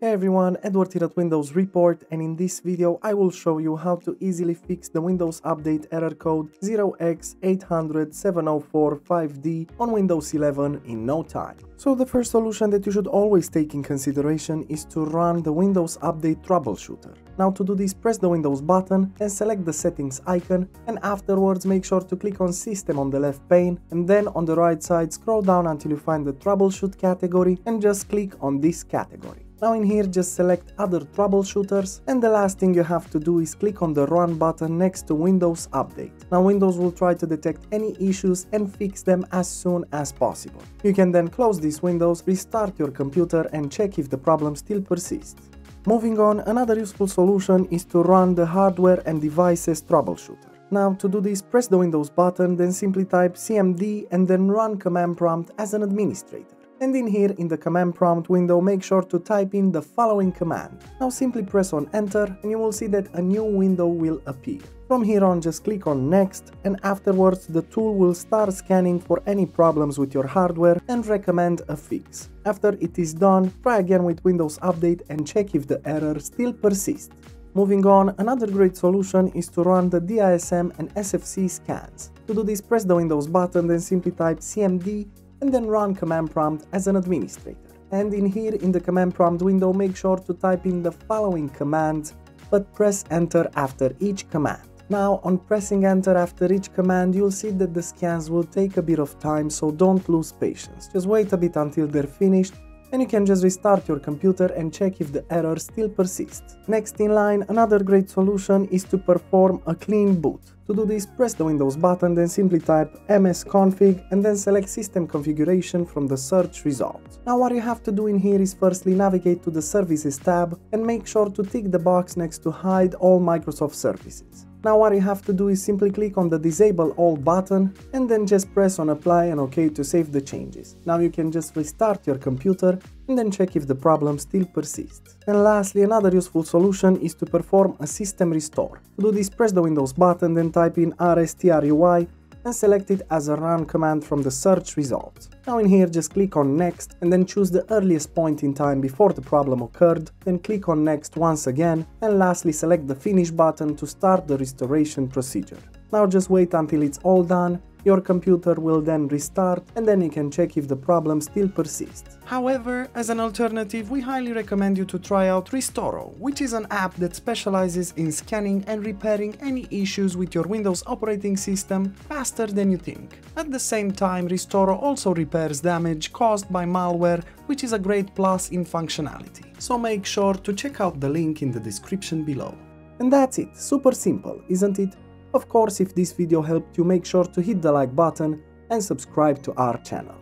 Hey everyone, Edward here at Windows Report and in this video I will show you how to easily fix the Windows Update error code 0x800704-5D on Windows 11 in no time. So the first solution that you should always take in consideration is to run the Windows Update troubleshooter. Now to do this press the Windows button and select the settings icon and afterwards make sure to click on system on the left pane and then on the right side scroll down until you find the troubleshoot category and just click on this category. Now in here just select other troubleshooters and the last thing you have to do is click on the run button next to Windows Update. Now Windows will try to detect any issues and fix them as soon as possible. You can then close these windows, restart your computer and check if the problem still persists. Moving on, another useful solution is to run the hardware and devices troubleshooter. Now to do this, press the Windows button, then simply type cmd and then run command prompt as an administrator and in here in the command prompt window make sure to type in the following command. Now simply press on enter and you will see that a new window will appear. From here on just click on next and afterwards the tool will start scanning for any problems with your hardware and recommend a fix. After it is done, try again with Windows Update and check if the error still persists. Moving on, another great solution is to run the DISM and SFC scans. To do this, press the Windows button, then simply type cmd and then run command prompt as an administrator. And in here in the command prompt window make sure to type in the following commands but press enter after each command. Now on pressing enter after each command you'll see that the scans will take a bit of time so don't lose patience. Just wait a bit until they're finished and you can just restart your computer and check if the error still persists. Next in line, another great solution is to perform a clean boot. To do this, press the Windows button, then simply type msconfig and then select system configuration from the search results. Now what you have to do in here is firstly navigate to the services tab and make sure to tick the box next to hide all Microsoft services. Now what you have to do is simply click on the disable all button and then just press on apply and ok to save the changes. Now you can just restart your computer and then check if the problem still persists. And lastly, another useful solution is to perform a system restore. To do this, press the Windows button, then type in rstrui and select it as a run command from the search results. Now in here just click on next and then choose the earliest point in time before the problem occurred, then click on next once again and lastly select the finish button to start the restoration procedure. Now just wait until it's all done your computer will then restart and then you can check if the problem still persists. However, as an alternative, we highly recommend you to try out Restoro, which is an app that specializes in scanning and repairing any issues with your Windows operating system faster than you think. At the same time, Restoro also repairs damage caused by malware, which is a great plus in functionality. So make sure to check out the link in the description below. And that's it, super simple, isn't it? Of course, if this video helped you, make sure to hit the like button and subscribe to our channel.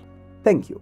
Thank you.